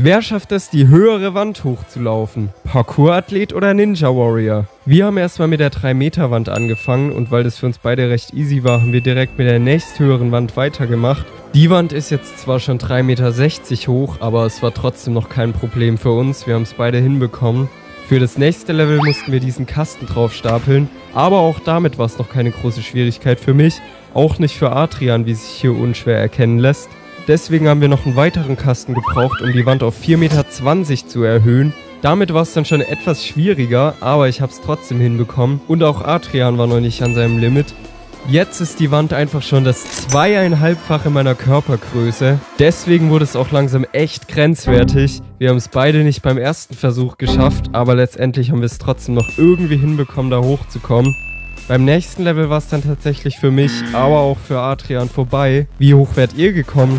Wer schafft es, die höhere Wand hochzulaufen? Parkour-Athlet oder Ninja Warrior? Wir haben erstmal mit der 3-Meter-Wand angefangen und weil das für uns beide recht easy war, haben wir direkt mit der nächsthöheren Wand weitergemacht. Die Wand ist jetzt zwar schon 3,60 Meter hoch, aber es war trotzdem noch kein Problem für uns. Wir haben es beide hinbekommen. Für das nächste Level mussten wir diesen Kasten drauf stapeln, aber auch damit war es noch keine große Schwierigkeit für mich, auch nicht für Adrian, wie sich hier unschwer erkennen lässt. Deswegen haben wir noch einen weiteren Kasten gebraucht, um die Wand auf 4,20 Meter zu erhöhen. Damit war es dann schon etwas schwieriger, aber ich habe es trotzdem hinbekommen. Und auch Adrian war noch nicht an seinem Limit. Jetzt ist die Wand einfach schon das zweieinhalbfache meiner Körpergröße. Deswegen wurde es auch langsam echt grenzwertig. Wir haben es beide nicht beim ersten Versuch geschafft, aber letztendlich haben wir es trotzdem noch irgendwie hinbekommen, da hochzukommen. Beim nächsten Level war es dann tatsächlich für mich, aber auch für Adrian vorbei. Wie hoch wärt ihr gekommen?